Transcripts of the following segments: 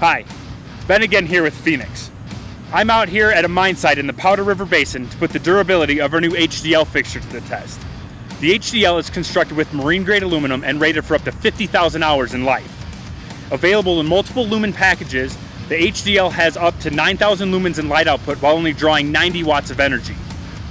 Hi, Ben again here with Phoenix. I'm out here at a mine site in the Powder River Basin to put the durability of our new HDL fixture to the test. The HDL is constructed with marine grade aluminum and rated for up to 50,000 hours in life. Available in multiple lumen packages, the HDL has up to 9,000 lumens in light output while only drawing 90 watts of energy.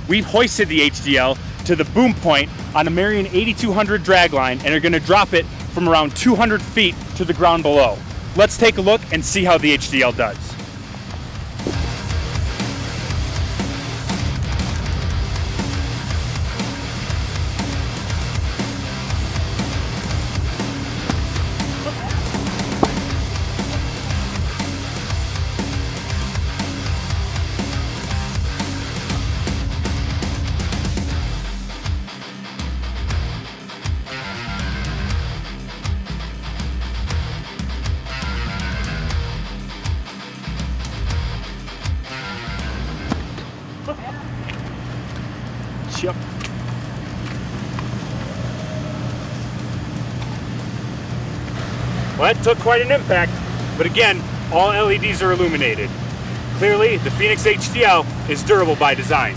We've hoisted the HDL to the boom point on a Marion 8200 dragline and are going to drop it from around 200 feet to the ground below. Let's take a look and see how the HDL does. Yep. Well, that took quite an impact, but again, all LEDs are illuminated. Clearly, the Phoenix HDL is durable by design.